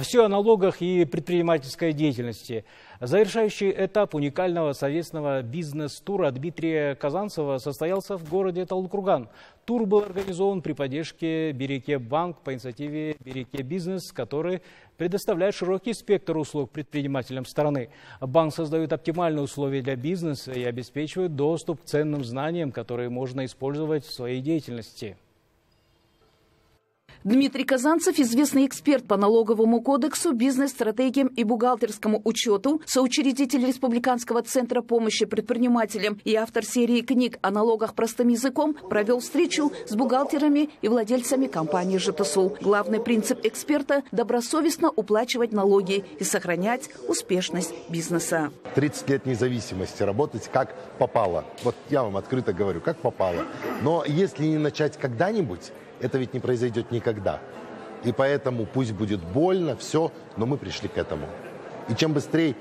Все о налогах и предпринимательской деятельности. Завершающий этап уникального совместного бизнес-тура Дмитрия Казанцева состоялся в городе Талдыкурган. Тур был организован при поддержке Береке Банк по инициативе Береке Бизнес, который предоставляет широкий спектр услуг предпринимателям страны. Банк создает оптимальные условия для бизнеса и обеспечивает доступ к ценным знаниям, которые можно использовать в своей деятельности. Дмитрий Казанцев – известный эксперт по налоговому кодексу, бизнес-стратегиям и бухгалтерскому учету, соучредитель Республиканского центра помощи предпринимателям и автор серии книг о налогах простым языком, провел встречу с бухгалтерами и владельцами компании «ЖТСУ». Главный принцип эксперта – добросовестно уплачивать налоги и сохранять успешность бизнеса. 30 лет независимости, работать как попало. Вот я вам открыто говорю, как попало. Но если не начать когда-нибудь, это ведь не произойдет никогда. И поэтому пусть будет больно, все, но мы пришли к этому. И чем быстрее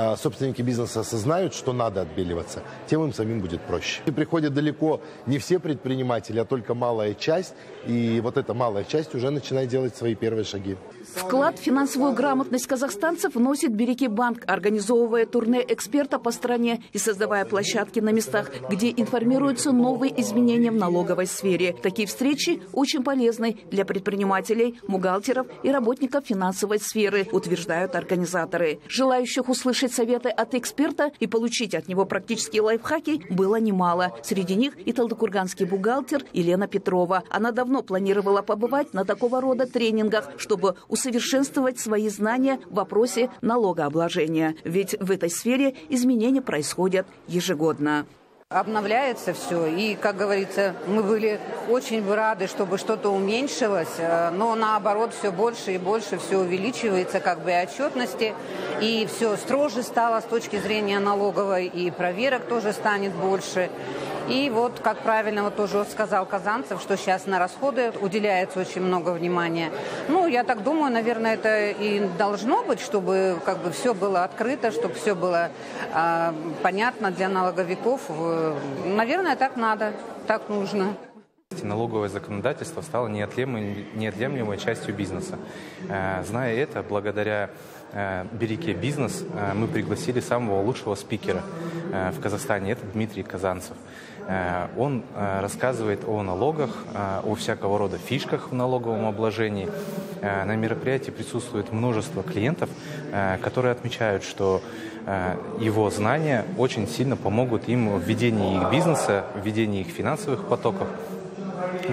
а, собственники бизнеса осознают, что надо отбеливаться, тем им самим будет проще. И приходят далеко не все предприниматели, а только малая часть. И вот эта малая часть уже начинает делать свои первые шаги. Вклад в финансовую грамотность казахстанцев вносит Береки Банк, организовывая турне эксперта по стране и создавая площадки на местах, где информируются новые изменения в налоговой сфере. Такие встречи очень полезны для предпринимателей, бухгалтеров и работников финансовой сферы, утверждают организаторы. Желающих услышать советы от эксперта и получить от него практические лайфхаки было немало. Среди них и талдыкурганский бухгалтер Елена Петрова. Она давно планировала побывать на такого рода тренингах, чтобы усовершенствовать свои знания в вопросе налогообложения. Ведь в этой сфере изменения происходят ежегодно. Обновляется все, и, как говорится, мы были очень бы рады, чтобы что-то уменьшилось, э, но наоборот все больше и больше все увеличивается, как бы и отчетности, и все строже стало с точки зрения налоговой, и проверок тоже станет больше. И вот, как правильно вот тоже сказал Казанцев, что сейчас на расходы уделяется очень много внимания. Ну, я так думаю, наверное, это и должно быть, чтобы как бы все было открыто, чтобы все было э, понятно для налоговиков. Наверное, так надо, так нужно налоговое законодательство стало неотъемлемой, неотъемлемой частью бизнеса. Э, зная это, благодаря э, Береке Бизнес э, мы пригласили самого лучшего спикера в Казахстане. Это Дмитрий Казанцев. Он рассказывает о налогах, о всякого рода фишках в налоговом обложении. На мероприятии присутствует множество клиентов, которые отмечают, что его знания очень сильно помогут им в ведении их бизнеса, в ведении их финансовых потоков.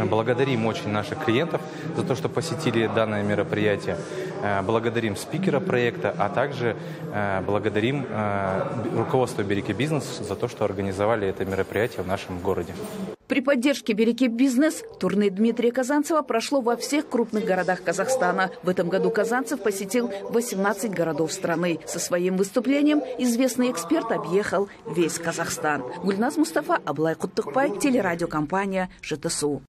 Благодарим очень наших клиентов за то, что посетили данное мероприятие. Э, благодарим спикера проекта, а также э, благодарим э, руководство Береки Бизнес за то, что организовали это мероприятие в нашем городе. При поддержке Береки Бизнес турне Дмитрия Казанцева прошло во всех крупных городах Казахстана. В этом году Казанцев посетил 18 городов страны. Со своим выступлением известный эксперт объехал весь Казахстан. Гульназ Мустафа, Аблай Куттыкпай, телерадиокомпания ЖТСУ.